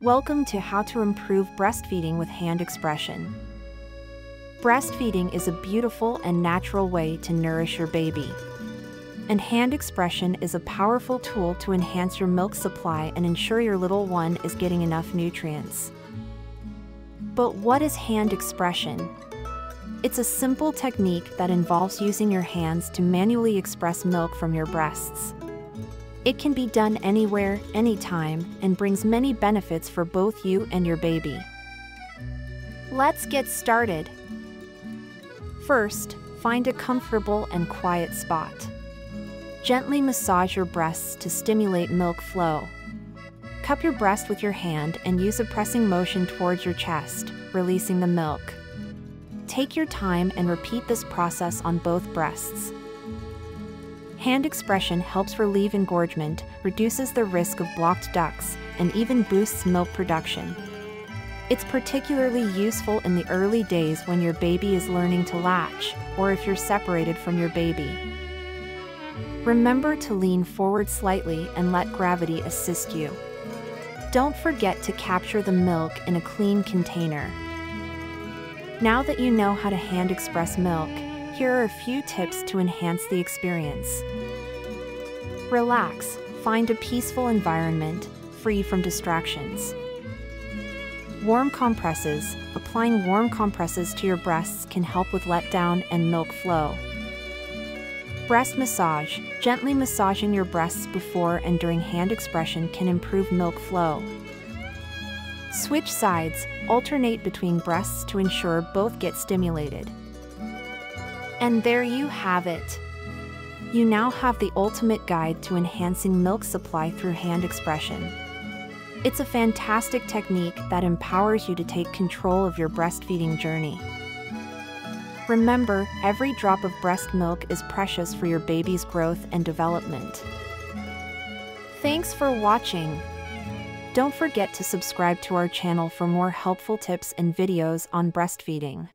Welcome to How to Improve Breastfeeding with Hand Expression. Breastfeeding is a beautiful and natural way to nourish your baby. And hand expression is a powerful tool to enhance your milk supply and ensure your little one is getting enough nutrients. But what is hand expression? It's a simple technique that involves using your hands to manually express milk from your breasts. It can be done anywhere, anytime, and brings many benefits for both you and your baby. Let's get started. First, find a comfortable and quiet spot. Gently massage your breasts to stimulate milk flow. Cup your breast with your hand and use a pressing motion towards your chest, releasing the milk. Take your time and repeat this process on both breasts. Hand expression helps relieve engorgement, reduces the risk of blocked ducts, and even boosts milk production. It's particularly useful in the early days when your baby is learning to latch, or if you're separated from your baby. Remember to lean forward slightly and let gravity assist you. Don't forget to capture the milk in a clean container. Now that you know how to hand express milk, here are a few tips to enhance the experience. Relax, find a peaceful environment, free from distractions. Warm compresses, applying warm compresses to your breasts can help with letdown and milk flow. Breast massage, gently massaging your breasts before and during hand expression can improve milk flow. Switch sides, alternate between breasts to ensure both get stimulated. And there you have it. You now have the ultimate guide to enhancing milk supply through hand expression. It's a fantastic technique that empowers you to take control of your breastfeeding journey. Remember, every drop of breast milk is precious for your baby's growth and development. Thanks for watching. Don't forget to subscribe to our channel for more helpful tips and videos on breastfeeding.